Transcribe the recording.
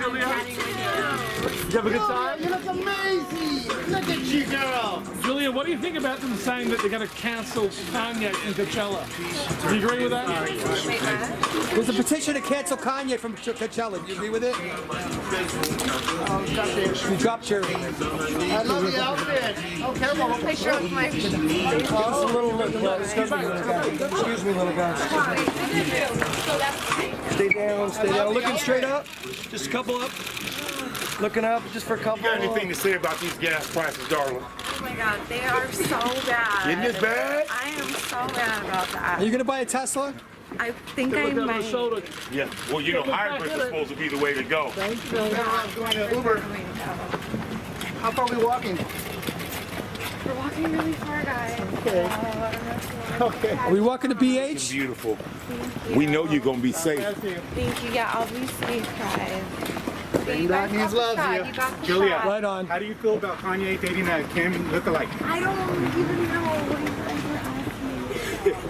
Julia? you. Did you have a good time? You look amazing! Look at you, girl! Julia, what do you think about them saying that they're going to cancel Kanye from Coachella? Do you agree with that? There's a petition to cancel Kanye from Ch- Coachella. Do you agree with it? You dropped your. I love the outfit! Oh, careful! Picture of my Just a little look. Excuse me, little guy. Stay down, stay down. Looking straight up. Just a couple up. Looking up, just for a couple. You got anything to say about these gas prices, darling? Oh my god, they are so bad. Isn't it bad? I am so mad about that. Are you gonna buy a Tesla? I think I Look down the might. shoulder. Yeah. Well, you know, hybrids are supposed to be the way to go. Going to Uber. How far are we walking? really far, guys. Okay. Okay. Are we walking to BH? Beautiful. We know you're going to be safe. Thank you. Yeah, I'll be safe, guys. You got loves you. Julia, shot. right on. How do you feel about Kanye dating a Kim lookalike? I don't even know what he's to asking me.